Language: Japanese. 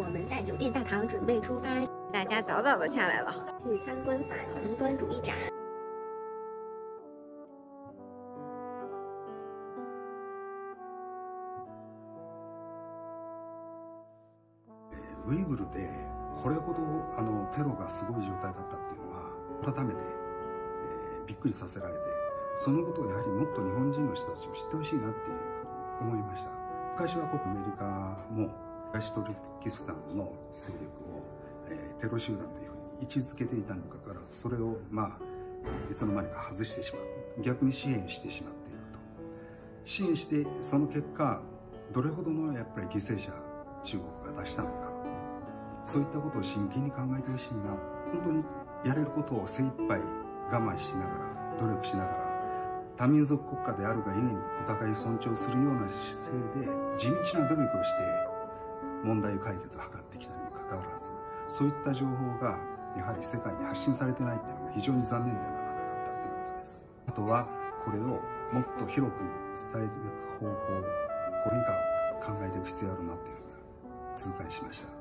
我们在酒店大堂准备出发，大家早早的下来了，去参观反极端主义展。ウイグルでこれほどあのテロがすごい状態だったっていうのは改めて、えー、びっくりさせられてそのことをやはりもっと日本人の人たちも知ってほしいなっていうふうに思いました。昔は国アメリカも東トルキスタンの勢力を、えー、テロ集団というふうに位置づけていたにもかからそれをまあ、えー、いつの間にか外してしまう。逆に支援してしまっていると。支援してその結果どれほどのやっぱり犠牲者中国が出したのか。そういったことを真剣に考えてほしいな。本当にやれることを精一杯我慢しながら努力しながら多民族国家であるがゆえにお互い尊重するような姿勢で地道な努力をして問題解決を図ってきたにもかかわらずそういった情報がやはり世界に発信されてないっていうのが非常に残念でならなかったということです。あとはこれをもっと広く伝えていく方法これにか考えていく必要あるなっていうふうに痛感しました。